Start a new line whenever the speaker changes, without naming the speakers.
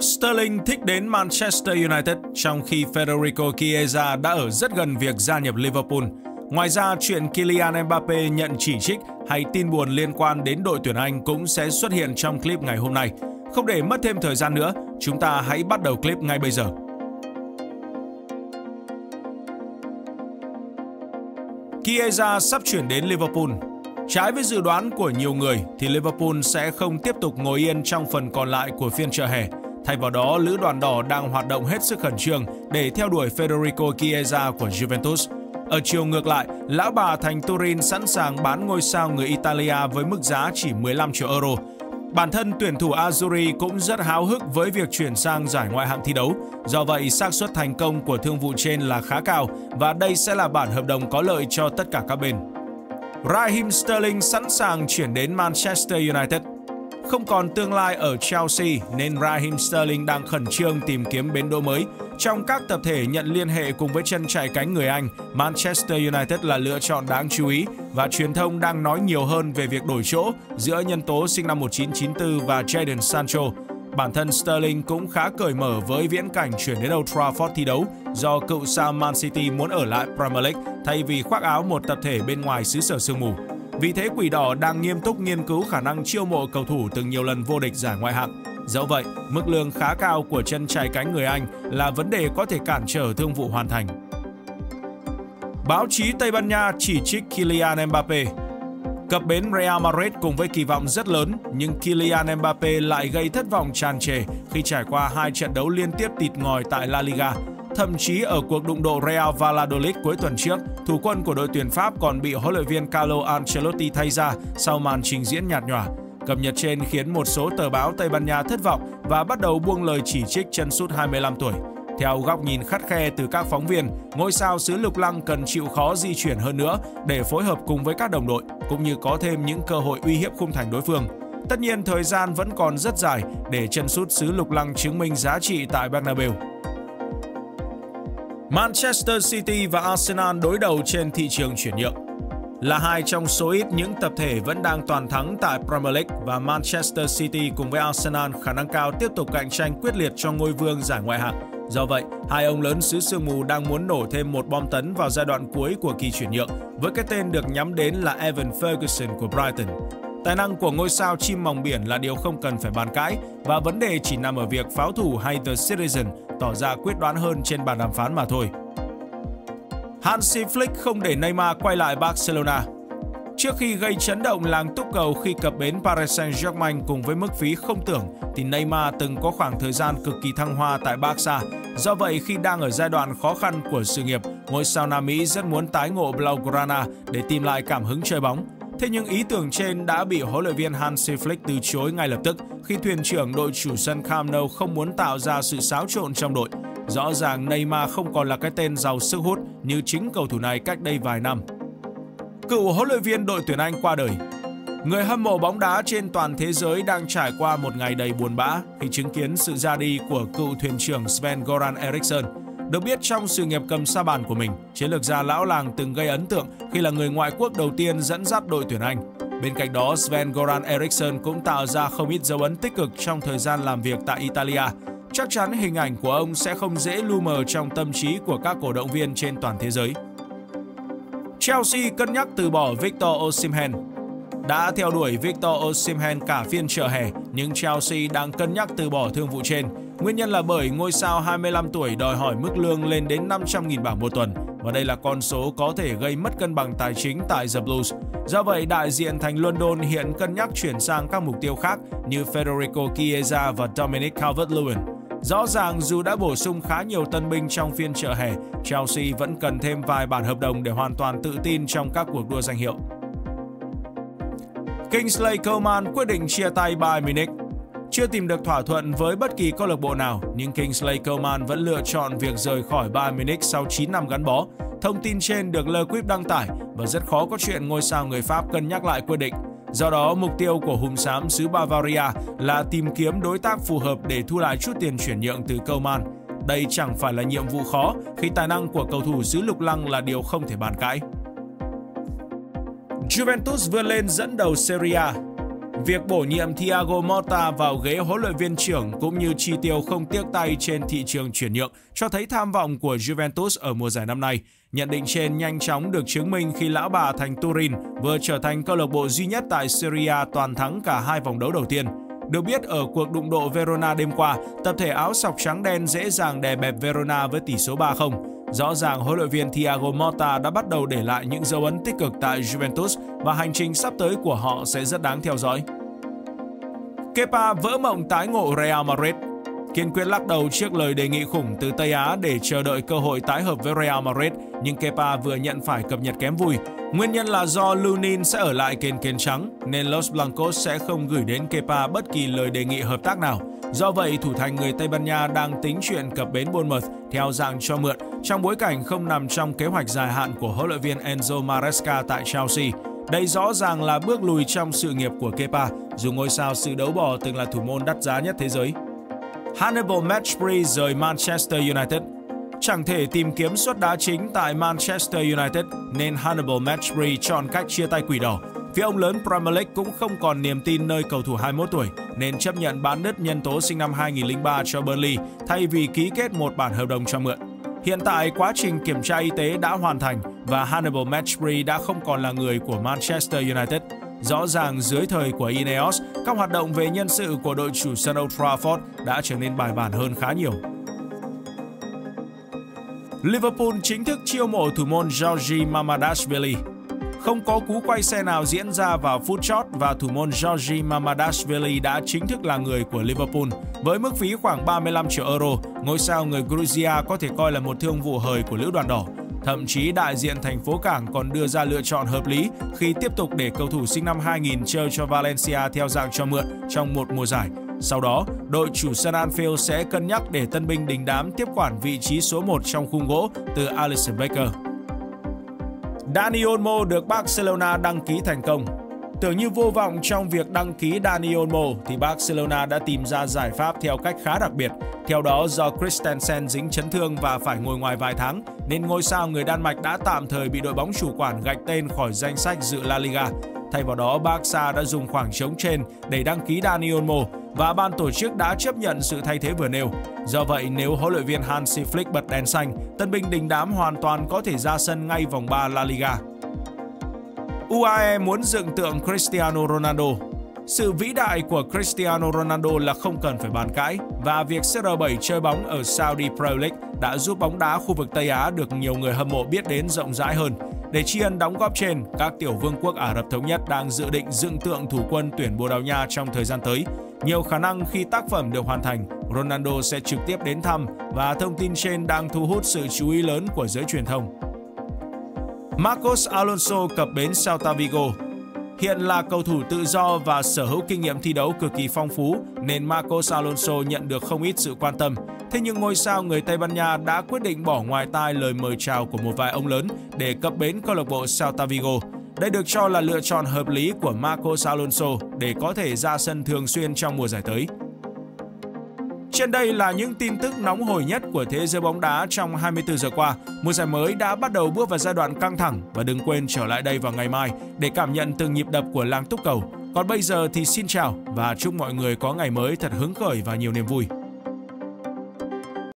Sterling thích đến Manchester United trong khi Federico Chiesa đã ở rất gần việc gia nhập Liverpool. Ngoài ra, chuyện Kylian Mbappe nhận chỉ trích hay tin buồn liên quan đến đội tuyển Anh cũng sẽ xuất hiện trong clip ngày hôm nay. Không để mất thêm thời gian nữa, chúng ta hãy bắt đầu clip ngay bây giờ. Chiesa sắp chuyển đến Liverpool. Trái với dự đoán của nhiều người thì Liverpool sẽ không tiếp tục ngồi yên trong phần còn lại của phiên chợ hè. Thay vào đó, lữ đoàn đỏ đang hoạt động hết sức khẩn trương để theo đuổi Federico Chiesa của Juventus. Ở chiều ngược lại, lão bà thành Turin sẵn sàng bán ngôi sao người Italia với mức giá chỉ 15 triệu euro. Bản thân tuyển thủ Azzurri cũng rất háo hức với việc chuyển sang giải ngoại hạng thi đấu. Do vậy, xác suất thành công của thương vụ trên là khá cao và đây sẽ là bản hợp đồng có lợi cho tất cả các bên. Raheem Sterling sẵn sàng chuyển đến Manchester United. Không còn tương lai ở Chelsea nên Raheem Sterling đang khẩn trương tìm kiếm bến đỗ mới. Trong các tập thể nhận liên hệ cùng với chân chạy cánh người Anh, Manchester United là lựa chọn đáng chú ý và truyền thông đang nói nhiều hơn về việc đổi chỗ giữa nhân tố sinh năm 1994 và Jadon Sancho. Bản thân Sterling cũng khá cởi mở với viễn cảnh chuyển đến Old Trafford thi đấu do cựu sao Man City muốn ở lại Premier League thay vì khoác áo một tập thể bên ngoài xứ sở sương mù. Vì thế Quỷ Đỏ đang nghiêm túc nghiên cứu khả năng chiêu mộ cầu thủ từng nhiều lần vô địch giải ngoại hạng. Dẫu vậy, mức lương khá cao của chân trái cánh người Anh là vấn đề có thể cản trở thương vụ hoàn thành. Báo chí Tây Ban Nha chỉ trích Kylian Mbappe Cập bến Real Madrid cùng với kỳ vọng rất lớn, nhưng Kylian Mbappe lại gây thất vọng tràn trề khi trải qua hai trận đấu liên tiếp tịt ngòi tại La Liga. Thậm chí ở cuộc đụng độ Real Valladolid cuối tuần trước, thủ quân của đội tuyển Pháp còn bị huấn luyện viên Carlo Ancelotti thay ra sau màn trình diễn nhạt nhòa. Cập nhật trên khiến một số tờ báo Tây Ban Nha thất vọng và bắt đầu buông lời chỉ trích chân sút 25 tuổi. Theo góc nhìn khắt khe từ các phóng viên, ngôi sao xứ Lục Lăng cần chịu khó di chuyển hơn nữa để phối hợp cùng với các đồng đội, cũng như có thêm những cơ hội uy hiếp khung thành đối phương. Tất nhiên, thời gian vẫn còn rất dài để chân sút xứ Lục Lăng chứng minh giá trị tại Bernabeu. Manchester City và Arsenal đối đầu trên thị trường chuyển nhượng. Là hai trong số ít những tập thể vẫn đang toàn thắng tại Premier League và Manchester City cùng với Arsenal khả năng cao tiếp tục cạnh tranh quyết liệt cho ngôi vương giải ngoại hạng. Do vậy, hai ông lớn xứ sương mù đang muốn nổ thêm một bom tấn vào giai đoạn cuối của kỳ chuyển nhượng với cái tên được nhắm đến là Evan Ferguson của Brighton. Tài năng của ngôi sao chim mòng biển là điều không cần phải bàn cãi và vấn đề chỉ nằm ở việc pháo thủ hay The Citizen tỏ ra quyết đoán hơn trên bàn đàm phán mà thôi. Hansi Flick không để Neymar quay lại Barcelona Trước khi gây chấn động làng túc cầu khi cập bến Paris Saint-Germain cùng với mức phí không tưởng, thì Neymar từng có khoảng thời gian cực kỳ thăng hoa tại Barca. Do vậy, khi đang ở giai đoạn khó khăn của sự nghiệp, ngôi sao Nam Mỹ rất muốn tái ngộ Blaugrana để tìm lại cảm hứng chơi bóng. Thế nhưng ý tưởng trên đã bị huấn luyện viên Hansi Flick từ chối ngay lập tức khi thuyền trưởng đội chủ sân Camp Nou không muốn tạo ra sự xáo trộn trong đội. Rõ ràng Neymar không còn là cái tên giàu sức hút như chính cầu thủ này cách đây vài năm. Cựu huấn luyện viên đội tuyển Anh qua đời. Người hâm mộ bóng đá trên toàn thế giới đang trải qua một ngày đầy buồn bã khi chứng kiến sự ra đi của cựu thuyền trưởng Sven Goran Eriksson. Được biết trong sự nghiệp cầm sa bàn của mình, chiến lược gia lão làng từng gây ấn tượng khi là người ngoại quốc đầu tiên dẫn dắt đội tuyển Anh. Bên cạnh đó, Sven Goran Eriksson cũng tạo ra không ít dấu ấn tích cực trong thời gian làm việc tại Italia. Chắc chắn hình ảnh của ông sẽ không dễ lu mờ trong tâm trí của các cổ động viên trên toàn thế giới. Chelsea cân nhắc từ bỏ Victor Osimhen. Đã theo đuổi Victor Osimhen cả phiên chợ hè, nhưng Chelsea đang cân nhắc từ bỏ thương vụ trên. Nguyên nhân là bởi ngôi sao 25 tuổi đòi hỏi mức lương lên đến 500.000 bảng một tuần và đây là con số có thể gây mất cân bằng tài chính tại The Blues. Do vậy, đại diện thành London hiện cân nhắc chuyển sang các mục tiêu khác như Federico Chiesa và Dominic Calvert-Lewin. Rõ ràng dù đã bổ sung khá nhiều tân binh trong phiên chợ hè, Chelsea vẫn cần thêm vài bản hợp đồng để hoàn toàn tự tin trong các cuộc đua danh hiệu. Kingsley Coman quyết định chia tay Bayern Munich. Chưa tìm được thỏa thuận với bất kỳ câu lạc bộ nào, nhưng Kingsley Coman vẫn lựa chọn việc rời khỏi Bayern Munich sau 9 năm gắn bó. Thông tin trên được Le Quip đăng tải và rất khó có chuyện ngôi sao người Pháp cân nhắc lại quyết định. Do đó, mục tiêu của Hùng Xám xứ Bavaria là tìm kiếm đối tác phù hợp để thu lại chút tiền chuyển nhượng từ Coman. Đây chẳng phải là nhiệm vụ khó khi tài năng của cầu thủ xứ Lục Lăng là điều không thể bàn cãi. Juventus vươn lên dẫn đầu Serie A Việc bổ nhiệm Thiago Motta vào ghế huấn luyện viên trưởng cũng như chi tiêu không tiếc tay trên thị trường chuyển nhượng cho thấy tham vọng của Juventus ở mùa giải năm nay. Nhận định trên nhanh chóng được chứng minh khi lão bà thành Turin vừa trở thành câu lạc bộ duy nhất tại Serie A toàn thắng cả hai vòng đấu đầu tiên. Được biết ở cuộc đụng độ Verona đêm qua, tập thể áo sọc trắng đen dễ dàng đè bẹp Verona với tỷ số 3-0. Rõ ràng huấn luyện viên Thiago Motta đã bắt đầu để lại những dấu ấn tích cực tại Juventus và hành trình sắp tới của họ sẽ rất đáng theo dõi. Kepa vỡ mộng tái ngộ Real Madrid kiên quyết lắc đầu trước lời đề nghị khủng từ Tây Á để chờ đợi cơ hội tái hợp với Real Madrid, nhưng Kepa vừa nhận phải cập nhật kém vui. Nguyên nhân là do Lunin sẽ ở lại kênh kiến trắng, nên Los Blancos sẽ không gửi đến Kepa bất kỳ lời đề nghị hợp tác nào. Do vậy, thủ thành người Tây Ban Nha đang tính chuyện cập bến Bournemouth theo dạng cho mượn, trong bối cảnh không nằm trong kế hoạch dài hạn của huấn luyện viên Enzo Maresca tại Chelsea. Đây rõ ràng là bước lùi trong sự nghiệp của Kepa, dù ngôi sao sự đấu bỏ từng là thủ môn đắt giá nhất thế giới. Hannibal Matchbury rời Manchester United. Chẳng thể tìm kiếm suất đá chính tại Manchester United nên Hannibal Matchbury chọn cách chia tay quỷ đỏ. Phía ông lớn Premier League cũng không còn niềm tin nơi cầu thủ 21 tuổi nên chấp nhận bán đứt nhân tố sinh năm 2003 cho Burnley thay vì ký kết một bản hợp đồng cho mượn. Hiện tại, quá trình kiểm tra y tế đã hoàn thành và Hannibal Matchbury đã không còn là người của Manchester United. Rõ ràng dưới thời của Ineos, các hoạt động về nhân sự của đội chủ sân Old Trafford đã trở nên bài bản hơn khá nhiều. Liverpool chính thức chiêu mộ thủ môn Georgi Mamadashvili. Không có cú quay xe nào diễn ra vào phút chót và thủ môn Georgi Mamadashvili đã chính thức là người của Liverpool. Với mức phí khoảng 35 triệu euro, ngôi sao người Georgia có thể coi là một thương vụ hời của lữ đoàn đỏ. Thậm chí đại diện thành phố Cảng còn đưa ra lựa chọn hợp lý khi tiếp tục để cầu thủ sinh năm 2000 chơi cho Valencia theo dạng cho mượn trong một mùa giải. Sau đó, đội chủ sân Anfield sẽ cân nhắc để tân binh đình đám tiếp quản vị trí số 1 trong khung gỗ từ Alisson Becker. Dani Olmo được Barcelona đăng ký thành công. Tưởng như vô vọng trong việc đăng ký Dani Olmo thì Barcelona đã tìm ra giải pháp theo cách khá đặc biệt. Theo đó, do Christensen dính chấn thương và phải ngồi ngoài vài tháng, nên ngôi sao người Đan Mạch đã tạm thời bị đội bóng chủ quản gạch tên khỏi danh sách dự La Liga. Thay vào đó, Barca đã dùng khoảng trống trên để đăng ký Dani Olmo và ban tổ chức đã chấp nhận sự thay thế vừa nêu. Do vậy, nếu huấn luyện viên Hansi Flick bật đèn xanh, tân binh đình đám hoàn toàn có thể ra sân ngay vòng 3 La Liga. UAE muốn dựng tượng Cristiano Ronaldo sự vĩ đại của Cristiano Ronaldo là không cần phải bàn cãi và việc CR7 chơi bóng ở Saudi Pro League đã giúp bóng đá khu vực Tây Á được nhiều người hâm mộ biết đến rộng rãi hơn. Để tri ân đóng góp trên, các tiểu vương quốc Ả Rập Thống Nhất đang dự định dựng tượng thủ quân tuyển Bồ Đào Nha trong thời gian tới. Nhiều khả năng khi tác phẩm được hoàn thành, Ronaldo sẽ trực tiếp đến thăm và thông tin trên đang thu hút sự chú ý lớn của giới truyền thông. Marcos Alonso cập bến Celta Vigo Hiện là cầu thủ tự do và sở hữu kinh nghiệm thi đấu cực kỳ phong phú, nên Marcos Alonso nhận được không ít sự quan tâm. Thế nhưng ngôi sao người Tây Ban Nha đã quyết định bỏ ngoài tai lời mời chào của một vài ông lớn để cập bến câu lạc bộ Celta Vigo. Đây được cho là lựa chọn hợp lý của Marcos Alonso để có thể ra sân thường xuyên trong mùa giải tới. Trên đây là những tin tức nóng hổi nhất của thế giới bóng đá trong 24 giờ qua. Mùa giải mới đã bắt đầu bước vào giai đoạn căng thẳng và đừng quên trở lại đây vào ngày mai để cảm nhận từng nhịp đập của làng túc cầu. Còn bây giờ thì xin chào và chúc mọi người có ngày mới thật hứng khởi và nhiều niềm vui.